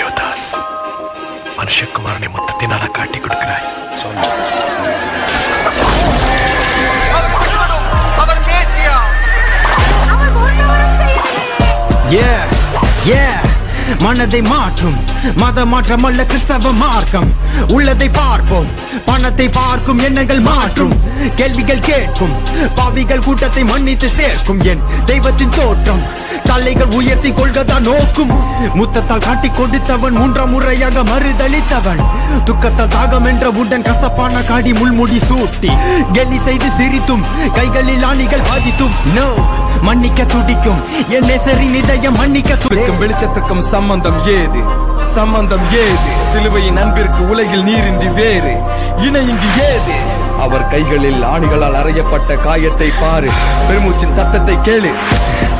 யோதாஸ் மனுஷகுமாரனை மொத்தத்தினால காட்டி கொடுக்கிறாய். மனதை மாற்றும் மத மாற்றம் அல்ல கிறிஸ்தவ மார்க்கம். உள்ளதை பார்ப்போம் பணத்தை பார்க்கும் எண்ணங்கள் மாற்றும். கேள்விகள் கேட்கும் பாவிகள் கூட்டத்தை மன்னித்து சேர்க்கும் என் தெய்வத்தின் தோற்றம். தலைகள் உயர்த்தி கொள்கதான் நோக்கும். முத்தத்தால் காட்டி கொடுத்தவன் மூன்றாம் முறையாக மறுதளித்தவன். துக்கத்தால் தாகம் என்ற உடன் கசப்பான காடி முள்முடி சூட்டி. கெலி செய்து சிரித்தும் கைகளில் ஆணிகள் பாதித்தும். நோ மன்னிக்க துடிக்கும். என் நெசரி நிதயம் மன்னிக்க துடிக்கும் வெளிச்சத்துக்கும் சம்பந்தம் ஏது? சம்பந்தம் ஏது? சிலுவையின் அன்பிற்கு உலகில் நீரின்றி வேறு. இணை இங்கு ஏது? அவர் கைகளில் ஆணிகளால் அறையப்பட்ட காயத்தை பாரு. பெருமூச்சின் சத்தத்தை கேளு.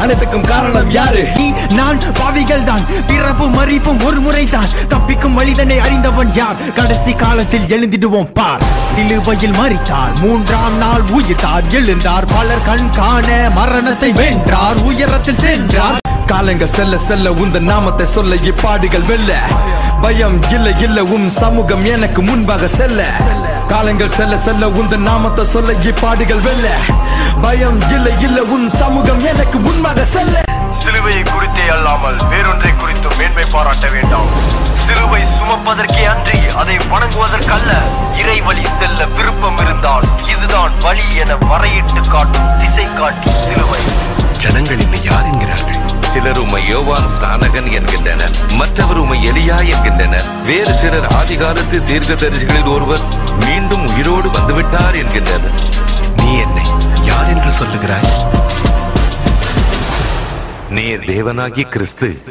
அனைத்துக்கும் காரணம் யாரு? நான் பாவிகள் தான் பிறப்பும் மறிப்பும் ஒரு முறைதான். தப்பிக்கும் வழிதனை அறிந்தவன் யார்? கடைசி காலத்தில் எழுந்திடுவோம் பார். சிலுவையில் மறித்தார். மூன்றாம் நாள் உயிர்த்தார். எழுந்தார். பலர் கண் காண மரணத்தை வென்றார். உயரத்தில் சென்றார். காலங்கள் செல்ல செல்ல உந்த நாமத்தை சொல்ல இப்பாடுகள் வெல்ல. பயம் இல்ல இல்ல உம் சமூகம் எனக்கு முன்பாக செல்ல. காலங்கள் செல்ல செல்ல உந்த நாமத்தை சொல்ல இப்பாடுகள் வெல்ல. பயம் இல்ல இல்ல உன் சமூகம் எனக்கு முன்பாக செல்ல. சிலுவையை குறித்தே அல்லாமல் வேறொன்றை குறித்தும் மேன்மை பாராட்ட வேண்டாம். சிலுவை சுமப்பதற்கே அன்றி அதை வணங்குவதற்கல்ல. இறைவழி செல்ல விருப்பம் இருந்தால் இதுதான் வழி என வரையிட்டு காட்டும் திசை காட்டி சிலுவை. ஜனங்கள் என்னை யார் என்கிறார்கள்? சிலர் உமை யோவான் ஸ்நானகன் என்கின்றனர். மற்றவர் உமை எலியா என்கின்றனர். வேறு சிலர் ஆதிகாலத்து தீர்க்க தரிசிகளில் ஒருவர் மீண்டும் உயிரோடு வந்துவிட்டார் என்கின்றனர். நீ என்னை யார் என்று சொல்லுகிறாய்? நீர் தேவனாகி கிறிஸ்து.